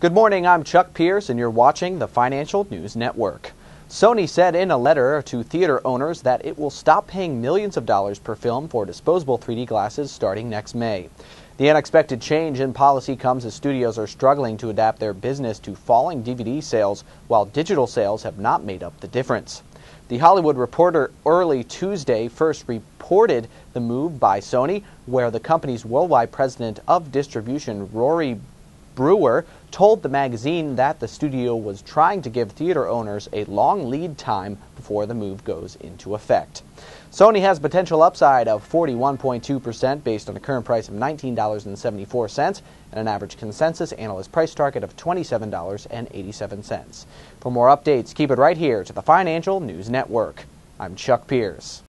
Good morning, I'm Chuck Pierce, and you're watching the Financial News Network. Sony said in a letter to theater owners that it will stop paying millions of dollars per film for disposable 3D glasses starting next May. The unexpected change in policy comes as studios are struggling to adapt their business to falling DVD sales, while digital sales have not made up the difference. The Hollywood Reporter early Tuesday first reported the move by Sony, where the company's worldwide president of distribution, Rory Bruer told the magazine that the studio was trying to give theater owners a long lead time before the move goes into effect. Sony has potential upside of 41.2% based on a current price of $19.74 and an average consensus analyst price target of $27.87. For more updates, keep it right here to the Financial News Network. I'm Chuck Pierce.